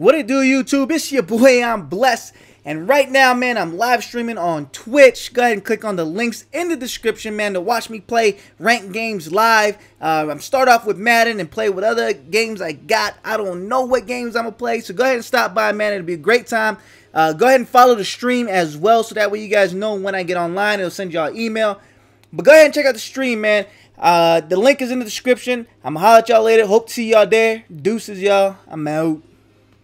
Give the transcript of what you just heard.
What it do, YouTube? It's your boy, I'm blessed. And right now, man, I'm live streaming on Twitch. Go ahead and click on the links in the description, man, to watch me play ranked games live. Uh, I'm start off with Madden and play with other games I got. I don't know what games I'm gonna play, so go ahead and stop by, man. It'll be a great time. Uh, go ahead and follow the stream as well, so that way you guys know when I get online. It'll send y'all email. But go ahead and check out the stream, man. Uh, the link is in the description. I'm gonna holler at y'all later. Hope to see y'all there. Deuces, y'all. I'm out.